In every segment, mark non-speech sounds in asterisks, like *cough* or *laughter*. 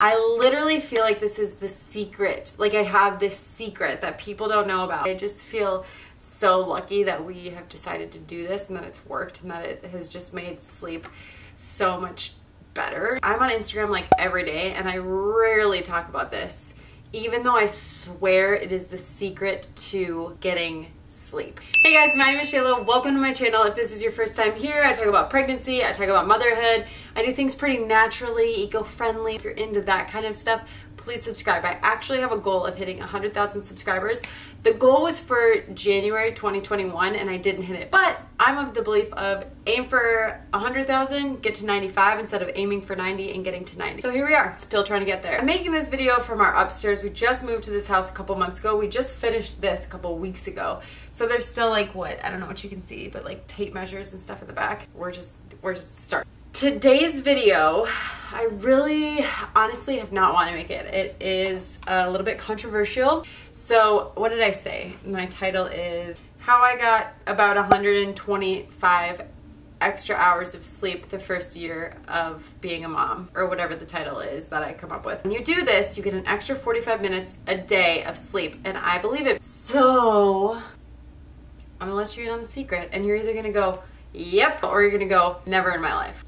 I literally feel like this is the secret. Like I have this secret that people don't know about. I just feel so lucky that we have decided to do this and that it's worked and that it has just made sleep so much better. I'm on Instagram like every day and I rarely talk about this, even though I swear it is the secret to getting sleep. Hey guys, my name is Shayla. Welcome to my channel. If this is your first time here, I talk about pregnancy, I talk about motherhood. I do things pretty naturally, eco-friendly. If you're into that kind of stuff, please subscribe. I actually have a goal of hitting 100,000 subscribers. The goal was for January 2021 and I didn't hit it. But I'm of the belief of aim for 100,000, get to 95 instead of aiming for 90 and getting to 90. So here we are, still trying to get there. I'm making this video from our upstairs. We just moved to this house a couple months ago. We just finished this a couple weeks ago. So there's still like what, I don't know what you can see, but like tape measures and stuff in the back. We're just, we're just starting. Today's video, I really honestly have not wanted to make it. It is a little bit controversial. So what did I say? My title is How I Got About 125 extra hours of sleep the first year of being a mom, or whatever the title is that I come up with. When you do this, you get an extra 45 minutes a day of sleep, and I believe it. So, I'm gonna let you in on the secret, and you're either gonna go, yep, or you're gonna go, never in my life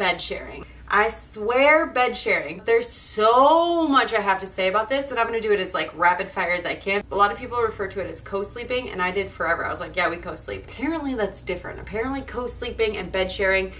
bed sharing. I swear bed sharing. There's so much I have to say about this and I'm gonna do it as like rapid fire as I can. A lot of people refer to it as co-sleeping and I did forever. I was like, yeah, we co-sleep. Apparently that's different. Apparently co-sleeping and bed sharing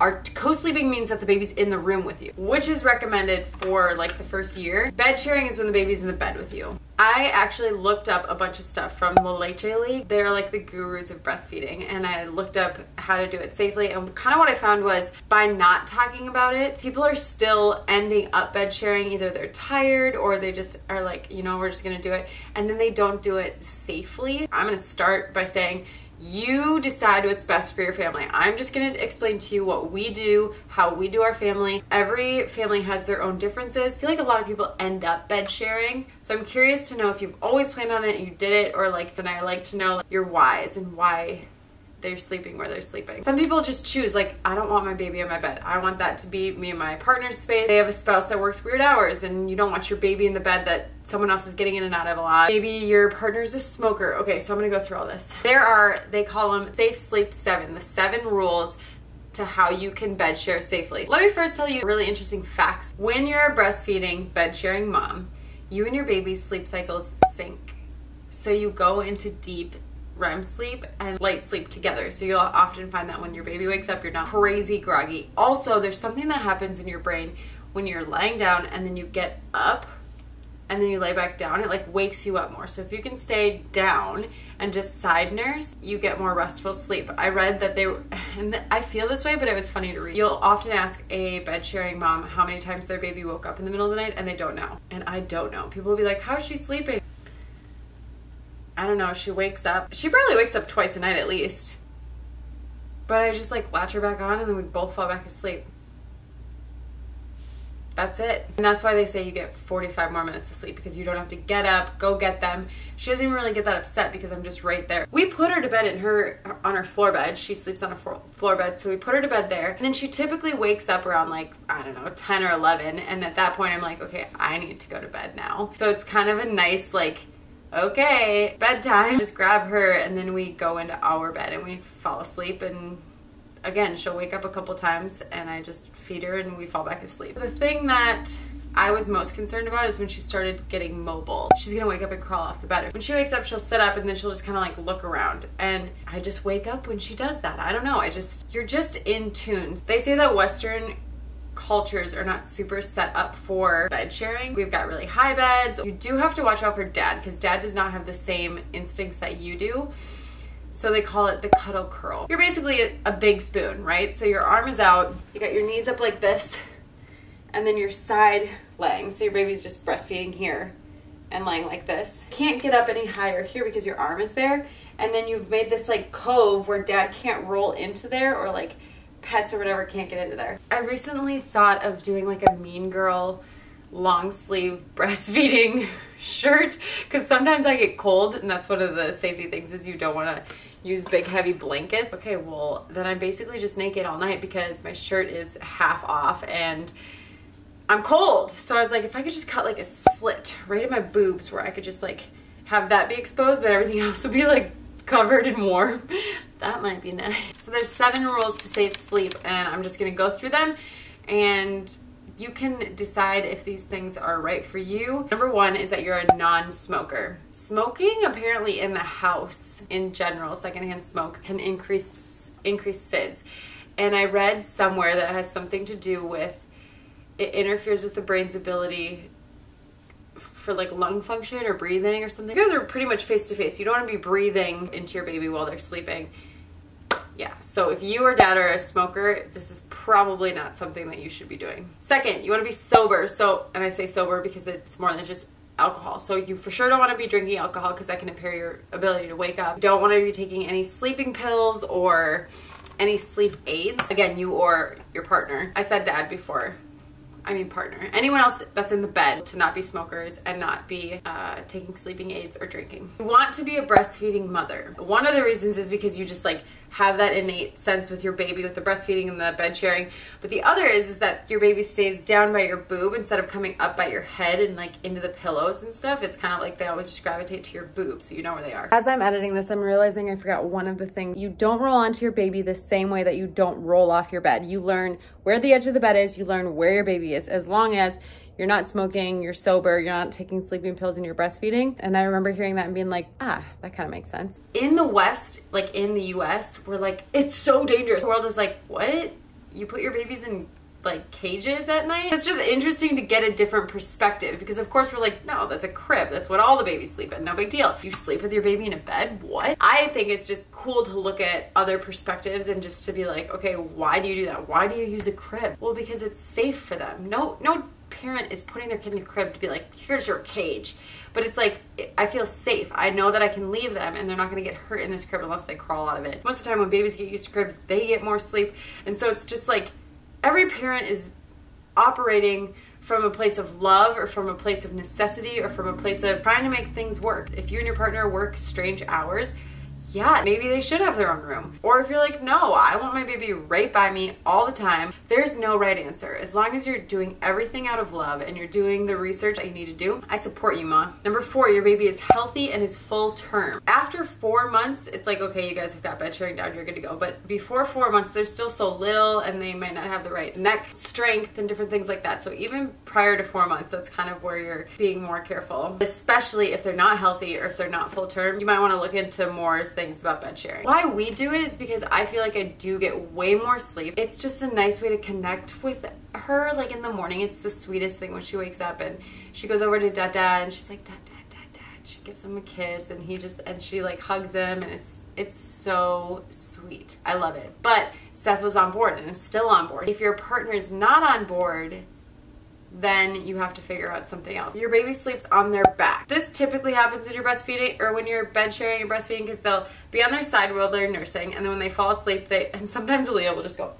our co-sleeping means that the baby's in the room with you, which is recommended for like the first year. Bed sharing is when the baby's in the bed with you. I actually looked up a bunch of stuff from La Leche League. They're like the gurus of breastfeeding and I looked up how to do it safely and kind of what I found was by not talking about it, people are still ending up bed sharing. Either they're tired or they just are like, you know, we're just gonna do it and then they don't do it safely. I'm gonna start by saying you decide what's best for your family. I'm just going to explain to you what we do, how we do our family. Every family has their own differences. I feel like a lot of people end up bed sharing. So I'm curious to know if you've always planned on it you did it or like then I like to know your whys and why they're sleeping where they're sleeping. Some people just choose, like, I don't want my baby in my bed. I want that to be me and my partner's space. They have a spouse that works weird hours and you don't want your baby in the bed that someone else is getting in and out of a lot. Maybe your partner's a smoker. Okay, so I'm gonna go through all this. There are, they call them Safe Sleep 7, the seven rules to how you can bed share safely. Let me first tell you really interesting facts. When you're a breastfeeding, bed sharing mom, you and your baby's sleep cycles sync. So you go into deep REM sleep and light sleep together. So you'll often find that when your baby wakes up, you're not crazy groggy. Also, there's something that happens in your brain when you're lying down and then you get up and then you lay back down, it like wakes you up more. So if you can stay down and just side nurse, you get more restful sleep. I read that they, *laughs* and I feel this way, but it was funny to read. You'll often ask a bed sharing mom how many times their baby woke up in the middle of the night and they don't know. And I don't know. People will be like, how's she sleeping? Don't know, she wakes up. She probably wakes up twice a night at least. But I just like latch her back on and then we both fall back asleep. That's it. And that's why they say you get 45 more minutes of sleep because you don't have to get up, go get them. She doesn't even really get that upset because I'm just right there. We put her to bed in her on her floor bed. She sleeps on a floor bed, so we put her to bed there. And then she typically wakes up around like, I don't know, 10 or 11. And at that point I'm like, okay, I need to go to bed now. So it's kind of a nice like okay, bedtime. Just grab her and then we go into our bed and we fall asleep and again, she'll wake up a couple times and I just feed her and we fall back asleep. The thing that I was most concerned about is when she started getting mobile. She's gonna wake up and crawl off the bed. When she wakes up, she'll sit up and then she'll just kind of like look around. And I just wake up when she does that. I don't know. I just, you're just in tune. They say that Western cultures are not super set up for bed sharing. We've got really high beds. You do have to watch out for dad because dad does not have the same instincts that you do. So they call it the cuddle curl. You're basically a, big spoon, right? So your arm is out, you got your knees up like this, and then your side laying. So your baby's just breastfeeding here and laying like this. Can't get up any higher here because your arm is there. And then you've made this like cove where dad can't roll into there or like pets or whatever can't get into there. I recently thought of doing like a mean girl long sleeve *laughs* breastfeeding shirt because sometimes I get cold and that's one of the safety things is you don't want to use big heavy blankets. Okay, well then I'm basically just naked all night because my shirt is half off and I'm cold. So I was like, if I could just cut like a slit right in my boobs where I could just like have that be exposed, but everything *laughs* else would be like covered and warm. *laughs* that might be nice. So there's seven rules to safe sleep and I'm just gonna go through them and you can decide if these things are right for you. Number one is that you're a non-smoker. Smoking apparently in the house in general, secondhand smoke can increase increase SIDS. And I read somewhere that has something to do with it interferes with the brain's ability for like lung function or breathing or something. You guys are pretty much face to face. You don't want to be breathing into your baby while they're sleeping yeah, so if you or dad are a smoker, this is probably not something that you should be doing. Second, you want to be sober. So, and I say sober because it's more than just alcohol. So you for sure don't want to be drinking alcohol because that can impair your ability to wake up. Don't want to be taking any sleeping pills or any sleep aids. Again, you or your partner. I said dad before. I mean partner, anyone else that's in the bed to not be smokers and not be uh, taking sleeping aids or drinking. You want to be a breastfeeding mother. One of the reasons is because you just like have that innate sense with your baby with the breastfeeding and the bed sharing. But the other is is that your baby stays down by your boob instead of coming up by your head and like into the pillows and stuff. It's kind of like they always just gravitate to your boob so you know where they are. As I'm editing this, I'm realizing I forgot one of the things. You don't roll onto your baby the same way that you don't roll off your bed. You learn where the edge of the bed is, you learn where your baby as long as you're not smoking, you're sober, you're not taking sleeping pills and you're breastfeeding. And I remember hearing that and being like, ah, that kind of makes sense. In the West, like in the US, we're like, it's so dangerous. The world is like, what? You put your babies in like cages at night. It's just interesting to get a different perspective because of course we're like, no, that's a crib. That's what all the babies sleep in. No big deal. You sleep with your baby in a bed? What? I think it's just cool to look at other perspectives and just to be like, okay, why do you do that? Why do you use a crib? Well, because it's safe for them. No, no parent is putting their kid in a crib to be like, here's your cage. But it's like, I feel safe. I know that I can leave them and they're not to get hurt in this crib unless they crawl out of it. Most of the time, when babies get used to cribs, they get more sleep. And so it's just like every parent is operating from a place of love or from a place of necessity or from a place of trying to make things work. If you and your partner work strange hours, yeah, maybe they should have their own room. Or if you're like, no, I want my baby right by me all the time, there's no right answer. As long as you're doing everything out of love and you're doing the research that you need to do, I support you, Ma. Number four, your baby is healthy and is full term. After four months, it's like, okay, you guys have got bed sharing down, you're good to go. But before four months, they're still so little and they might not have the right neck strength and different things like that. So even prior to four months, that's kind of where you're being more careful, especially if they're not healthy or if they're not full term. You might want to look into more things things about bed sharing. Why we do it is because I feel like I do get way more sleep. It's just a nice way to connect with her like in the morning. It's the sweetest thing when she wakes up and she goes over to Dada and she's like, Dad, Dad, Dad, Dad. She gives him a kiss and he just, and she like hugs him and it's, it's so sweet. I love it. But Seth was on board and is still on board. If your partner is not on board, then you have to figure out something else. Your baby sleeps on their back. This typically happens when you're breastfeeding or when you're bed sharing and breastfeeding because they'll be on their side while they're nursing and then when they fall asleep, they and sometimes Aaliyah will just go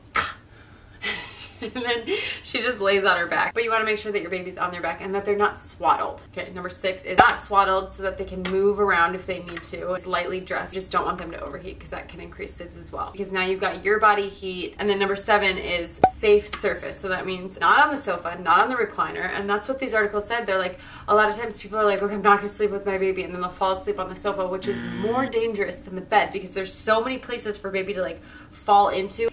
*laughs* and then she just lays on her back. But you want to make sure that your baby's on their back and that they're not swaddled. Okay, number six is not swaddled so that they can move around if they need to. It's lightly dressed. You just don't want them to overheat because that can increase SIDS as well. Because now you've got your body heat. And then number seven is safe surface. So that means not on the sofa, not on the recliner. And that's what these articles said. They're like, a lot of times people are like, okay, I'm not to sleep with my baby. And then they'll fall asleep on the sofa, which is more dangerous than the bed because there's so many places for baby to like fall into.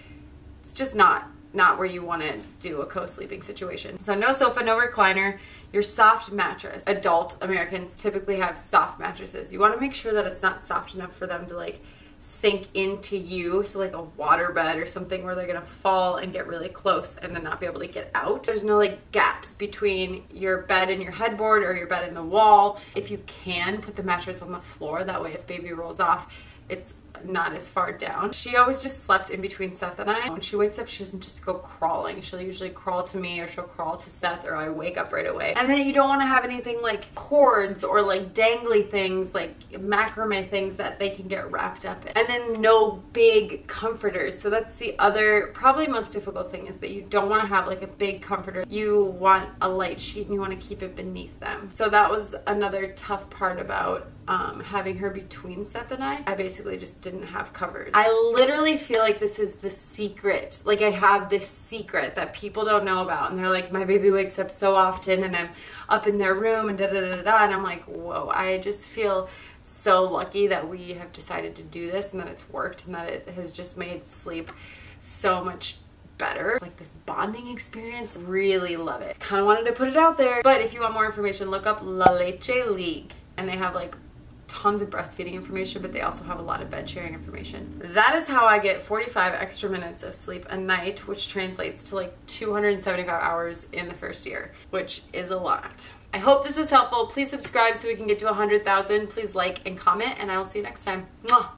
It's just not not where you want to do a co-sleeping situation. So no sofa, no recliner, your soft mattress. Adult Americans typically have soft mattresses. You want to make sure that it's not soft enough for them to like sink into you. So like a water bed or something where they're gonna fall and get really close and then not be able to get out. There's no like gaps between your bed and your headboard or your bed and the wall. If you can, put the mattress on the floor. That way if baby rolls off, it's not as far down. She always just slept in between Seth and I. When she wakes up, she doesn't just go crawling. She'll usually crawl to me or she'll crawl to Seth or I wake up right away. And then you don't want to have anything like cords or like dangly things, like macrame things that they can get wrapped up in. And then no big comforters. So that's the other, probably most difficult thing is that you don't want to have like a big comforter. You want a light sheet and you want to keep it beneath them. So that was another tough part about um, having her between Seth and I, I basically just didn't have covers. I literally feel like this is the secret. Like I have this secret that people don't know about. And they're like, my baby wakes up so often and I'm up in their room and da da da da. And I'm like, whoa, I just feel so lucky that we have decided to do this and that it's worked and that it has just made sleep so much better. Like this bonding experience, really love it. Kind of wanted to put it out there. But if you want more information, look up La Leche League and they have like tons of breastfeeding information, but they also have a lot of bed sharing information. That is how I get 45 extra minutes of sleep a night, which translates to like 275 hours in the first year, which is a lot. I hope this was helpful. Please subscribe so we can get to 100,000. Please like and comment, and I will see you next time. Mwah!